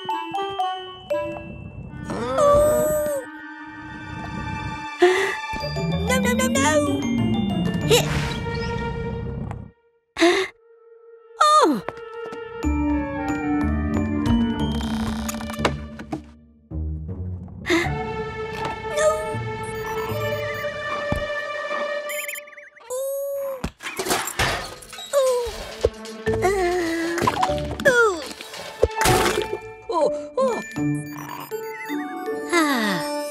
Oh. 哦哦。